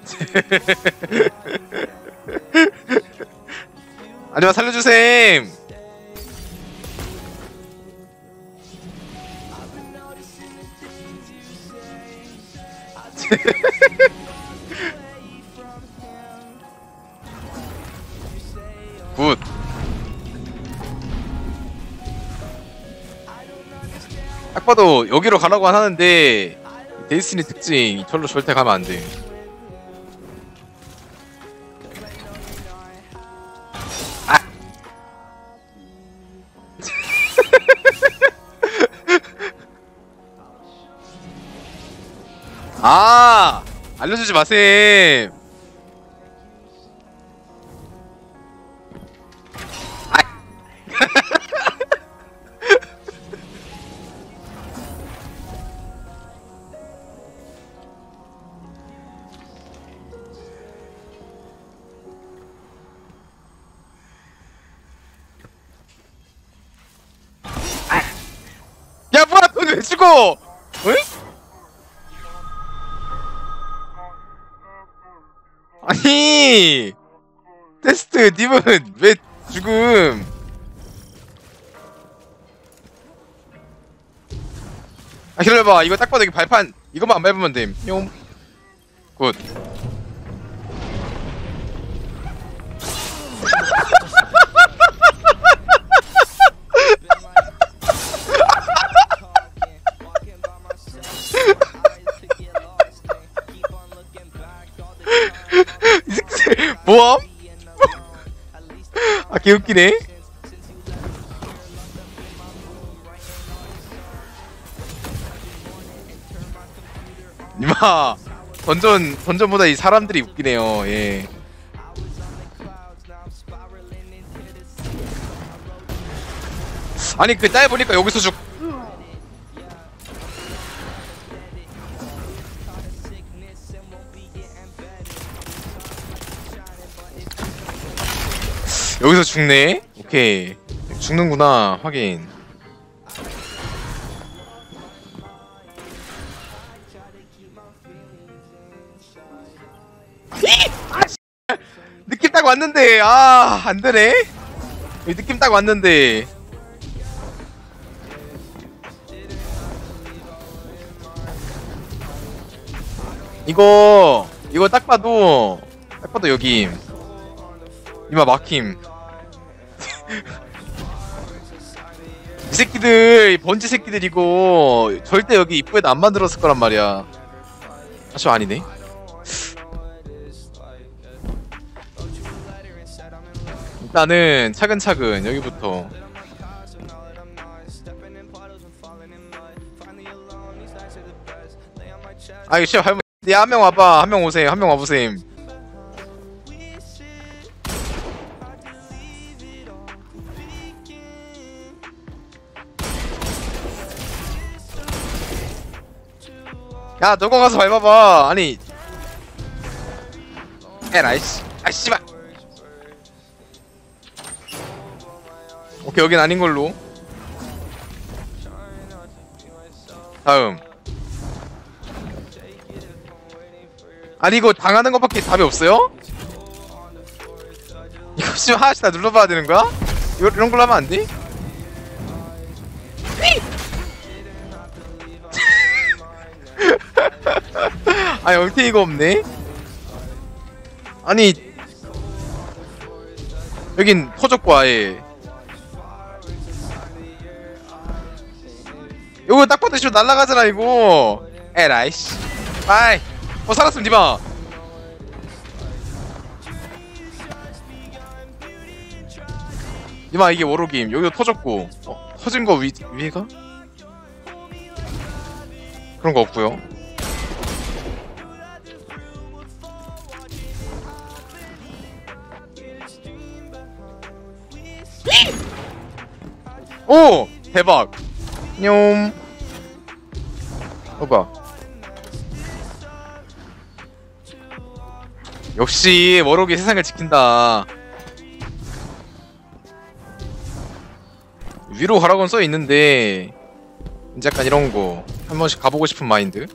아니면 살려주셈. 굿. 딱 봐도 여기로 가라고 하는데 데이스니 특징 절로 절대 가면 안돼 아 알려주지 마셈. 야 뭐야 돈왜 주고 아니! 테스트 님은 왜 죽음? 아 기다려봐. 이거 딱 봐도 여기 발판 이것만 안 밟으면 됨용굿 뭐함? 아 개웃기네 니마 던전 던전보다 이 사람들이 웃기네요 예 아니 그짤 보니까 여기서 죽 여기서 죽네? 오케이. 죽는구나 확인. 아, 씨. 느낌 딱 왔는데. 아 안되네. 느낌 딱 왔는데. 이거 이거 딱 봐도 딱 봐도 여기. 이마 막힘 이 새끼들 이 번지 새끼들이고 절대 여기 입구에도 안 만들었을 거란 말이야. 아저 아니네. 일단은 차근차근 여기부터. 아 이거 씨발 할머니 야 한 명 와봐. 한 명 오세요. 한 명 와보셈 야 너가 가서 밟아봐 아니 에라이 씨 아이 씨발 오케이 여긴 아닌 걸로 다음 아니 이거 당하는 것밖에 답이 없어요? 이거 지금 하나씩 다 눌러봐야 되는 거야? 이런 걸로 하면 안 돼? 아니 얼테이가 없네. 아니 여긴 터졌고 아예. 이거 딱 봐도 지금 날라가잖아 이거. 에라이씨. 아이 어 살았음 니마. 니마 이게 워로김. 여기도 터졌고. 어, 터진 거 위, 위에가? 그런 거 없고요 오! 대박. 뇽. 오빠 역시 워록이 세상을 지킨다. 위로 가라고는 써있는데 이제 약간 이런거 한 번씩 가보고 싶은 마인드